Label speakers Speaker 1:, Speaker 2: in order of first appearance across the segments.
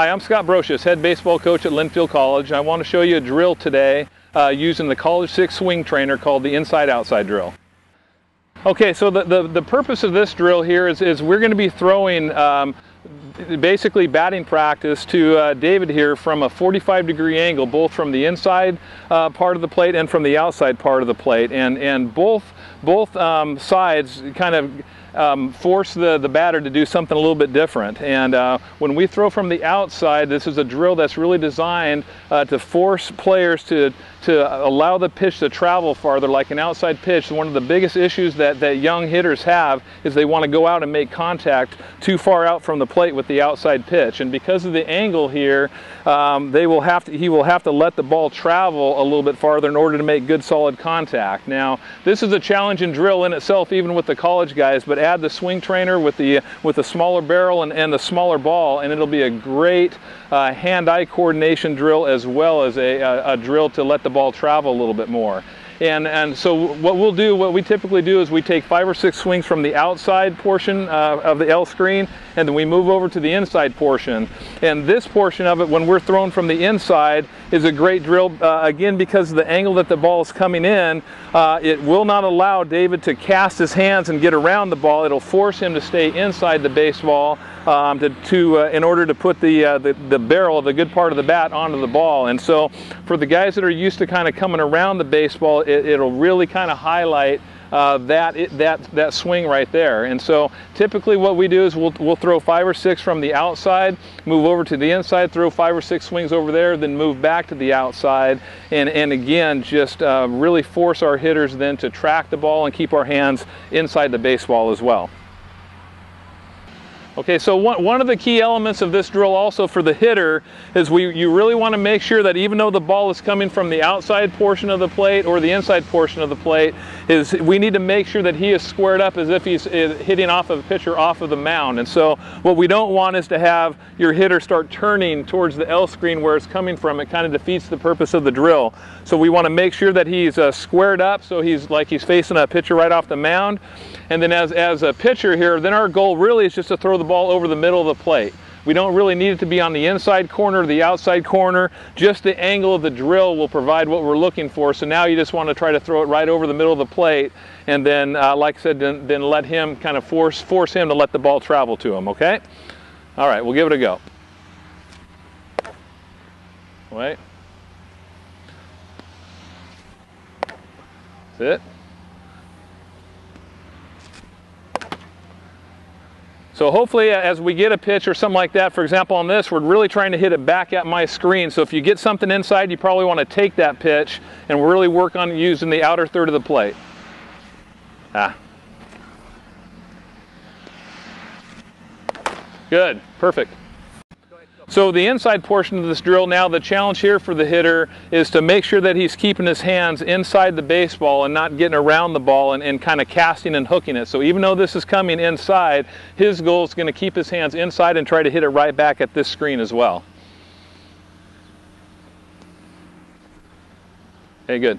Speaker 1: Hi, I'm Scott Brosius, head baseball coach at Linfield College. and I want to show you a drill today uh, using the College 6 swing trainer called the inside-outside drill. Okay, so the, the, the, purpose of this drill here is, is we're going to be throwing um, basically batting practice to uh, David here from a 45 degree angle, both from the inside uh, part of the plate and from the outside part of the plate. And, and both, both um, sides kind of um, force the, the batter to do something a little bit different. And uh, when we throw from the outside, this is a drill that's really designed uh, to force players to, to allow the pitch to travel farther like an outside pitch. One of the biggest issues that, that young hitters have is they want to go out and make contact too far out from the plate with the outside pitch. And because of the angle here, um, they will have to, he will have to let the ball travel a little bit farther in order to make good solid contact. Now, this is a challenging drill in itself, even with the college guys, but add the swing trainer with the, with the smaller barrel and, and the smaller ball, and it'll be a great uh, hand-eye coordination drill as well as a, a, a drill to let the ball travel a little bit more. And, and so what we'll do, what we typically do is we take five or six swings from the outside portion uh, of the L screen and then we move over to the inside portion. And this portion of it, when we're thrown from the inside, is a great drill, uh, again, because of the angle that the ball is coming in. Uh, it will not allow David to cast his hands and get around the ball. It'll force him to stay inside the baseball um, to, to uh, in order to put the, uh, the, the barrel, the good part of the bat, onto the ball. And so for the guys that are used to kind of coming around the baseball, it, will really kind of highlight uh, that, that, that swing right there. And so typically what we do is we'll, we'll throw five or six from the outside, move over to the inside, throw five or six swings over there, then move back to the outside. And, and again, just uh, really force our hitters then to track the ball and keep our hands inside the baseball as well. Okay, so one, one of the key elements of this drill also for the hitter is we you really want to make sure that even though the ball is coming from the outside portion of the plate or the inside portion of the plate, is we need to make sure that he is squared up as if he's hitting off of a pitcher off of the mound. And so what we don't want is to have your hitter start turning towards the L screen where it's coming from. It kind of defeats the purpose of the drill. So we want to make sure that he's uh, squared up so he's like he's facing a pitcher right off the mound. And then as, as a pitcher here, then our goal really is just to throw the ball over the middle of the plate. We don't really need it to be on the inside corner or the outside corner. Just the angle of the drill will provide what we're looking for. So now you just want to try to throw it right over the middle of the plate. And then, uh, like I said, then, then let him kind of force, force him to let the ball travel to him, okay? All right, we'll give it a go. Wait. That's it. So hopefully uh, as we get a pitch or something like that, for example on this, we're really trying to hit it back at my screen. So if you get something inside, you probably want to take that pitch and really work on using the outer third of the plate. Ah. Good, perfect. So the inside portion of this drill now, the challenge here for the hitter is to make sure that he's keeping his hands inside the baseball and not getting around the ball and, and kind of casting and hooking it. So even though this is coming inside, his goal is going to keep his hands inside and try to hit it right back at this screen as well. Okay, good.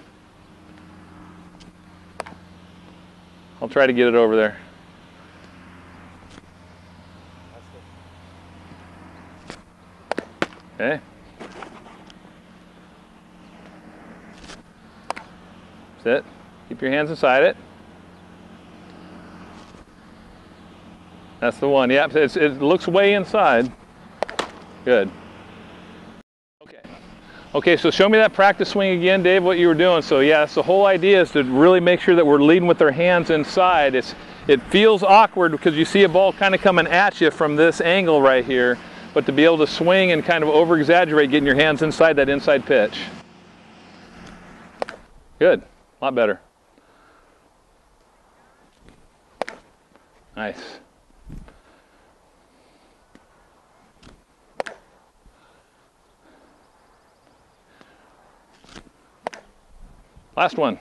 Speaker 1: I'll try to get it over there. Okay. Sit. Keep your hands inside it. That's the one. Yep, it's, it looks way inside. Good. Okay. Okay, so show me that practice swing again, Dave, what you were doing. So yeah, the whole idea is to really make sure that we're leading with our hands inside. It's, it feels awkward because you see a ball kind of coming at you from this angle right here but to be able to swing and kind of over exaggerate getting your hands inside that inside pitch. Good, a lot better. Nice. Last one.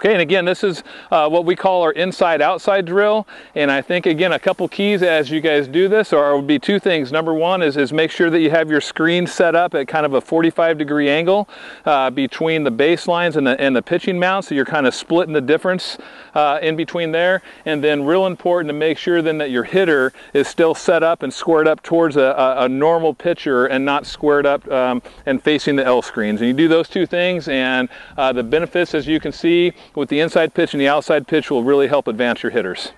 Speaker 1: Okay. And again, this is uh, what we call our inside-outside drill. And I think, again, a couple keys as you guys do this or would be two things. Number one is, is make sure that you have your screen set up at kind of a 45 degree angle uh, between the baselines and the, and the pitching mount. So you're kind of splitting the difference uh, in between there. And then real important to make sure then that your hitter is still set up and squared up towards a, a, a normal pitcher and not squared up um, and facing the L screens. And you do those two things and uh, the benefits, as you can see, with the inside pitch and the outside pitch will really help advance your hitters.